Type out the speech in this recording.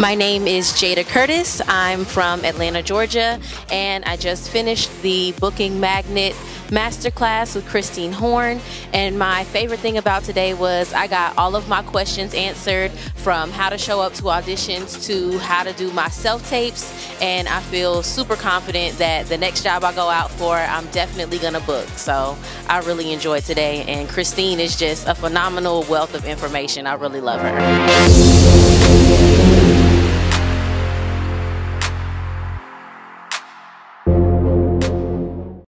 My name is Jada Curtis. I'm from Atlanta, Georgia, and I just finished the Booking Magnet Masterclass with Christine Horn. And my favorite thing about today was I got all of my questions answered from how to show up to auditions to how to do my self tapes. And I feel super confident that the next job I go out for, I'm definitely gonna book. So I really enjoyed today. And Christine is just a phenomenal wealth of information. I really love her.